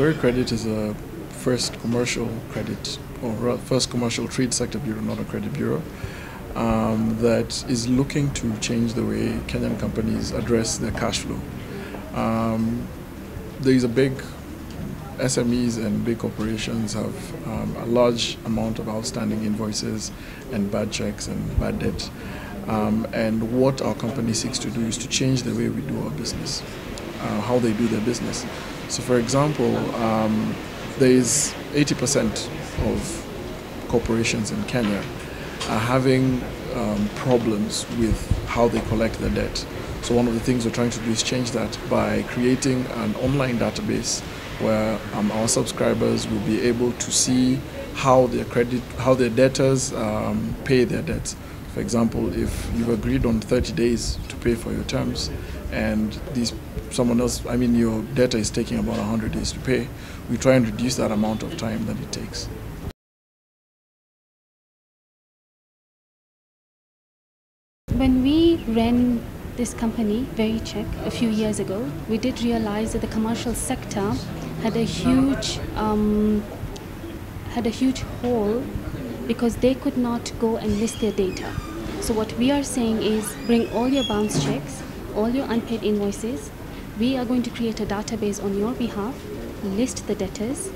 Veri-Credit is a first commercial credit or first commercial trade sector bureau, not a credit bureau, um, that is looking to change the way Kenyan companies address their cash flow. Um, there is a big SMEs and big corporations have um, a large amount of outstanding invoices and bad checks and bad debt. Um, and what our company seeks to do is to change the way we do our business, uh, how they do their business. So, for example, um, there is 80% of corporations in Kenya are having um, problems with how they collect their debt. So one of the things we're trying to do is change that by creating an online database where um, our subscribers will be able to see how their credit, how their debtors um, pay their debts. For example, if you've agreed on 30 days to pay for your terms, and these someone else, I mean, your debtor is taking about 100 days to pay, we try and reduce that amount of time that it takes. When we ran this company, VeriCheck, a few years ago, we did realize that the commercial sector had a huge um, had a huge hole because they could not go and list their data. So what we are saying is bring all your bounce checks, all your unpaid invoices. We are going to create a database on your behalf, list the debtors,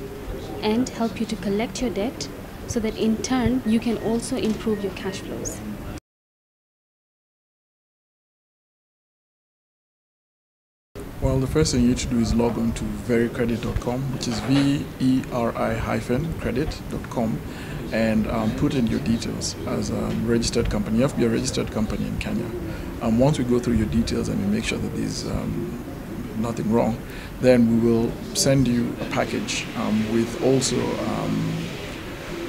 and help you to collect your debt so that in turn you can also improve your cash flows. Well, the first thing you to do is log on to vericredit.com, which is V-E-R-I-credit.com, and um, put in your details as a registered company. You have to be a registered company in Kenya. Um, once we go through your details and we make sure that there's um, nothing wrong, then we will send you a package um, with also um,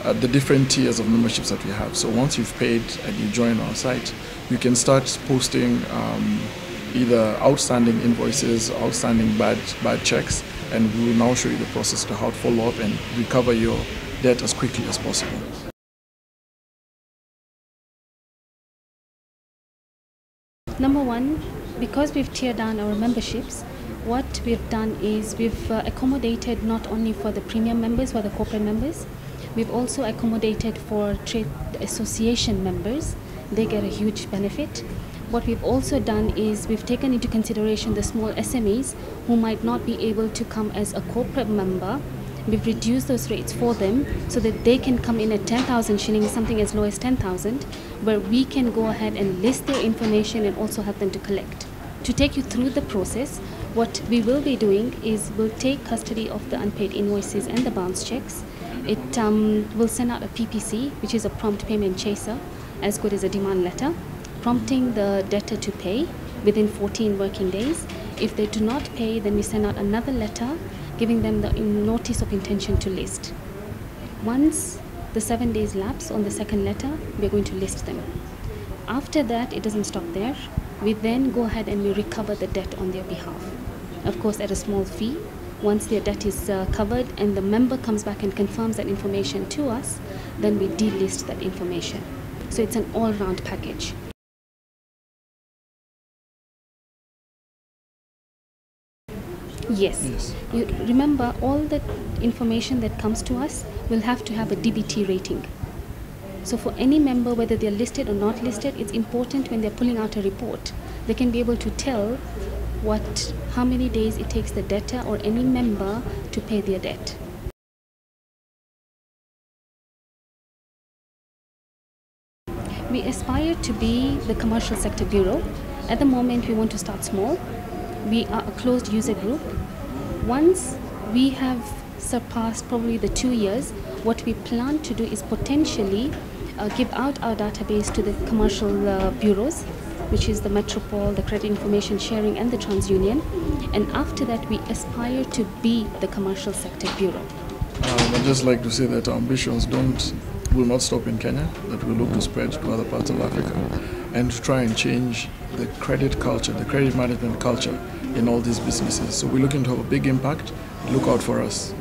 uh, the different tiers of memberships that we have. So once you've paid and you join our site, you can start posting um, either outstanding invoices, outstanding bad, bad checks, and we will now show you the process to how to follow up and recover your debt as quickly as possible. Number one, because we've tiered down our memberships, what we've done is we've uh, accommodated not only for the premium members, for the corporate members, we've also accommodated for trade association members. They get a huge benefit. What we've also done is we've taken into consideration the small SMEs who might not be able to come as a corporate member. We've reduced those rates for them so that they can come in at 10,000 shillings, something as low as 10,000, where we can go ahead and list their information and also help them to collect. To take you through the process, what we will be doing is we'll take custody of the unpaid invoices and the bounce checks. It um, will send out a PPC, which is a prompt payment chaser, as good as a demand letter prompting the debtor to pay within 14 working days. If they do not pay, then we send out another letter giving them the notice of intention to list. Once the seven days lapse on the second letter, we're going to list them. After that, it doesn't stop there. We then go ahead and we recover the debt on their behalf. Of course, at a small fee. Once their debt is uh, covered and the member comes back and confirms that information to us, then we delist that information. So it's an all round package. Yes. Yes. You remember all the information that comes to us will have to have a DBT rating. So for any member, whether they're listed or not listed, it's important when they're pulling out a report, they can be able to tell what, how many days it takes the debtor or any member to pay their debt. We aspire to be the commercial sector bureau. At the moment, we want to start small we are a closed user group. Once we have surpassed probably the two years, what we plan to do is potentially uh, give out our database to the commercial uh, bureaus, which is the Metropol, the Credit Information Sharing, and the TransUnion. And after that, we aspire to be the commercial sector bureau. Um, I'd just like to say that our ambitions don't will not stop in Kenya, that we look to spread to other parts of Africa and to try and change the credit culture, the credit management culture in all these businesses. So we're looking to have a big impact. Look out for us.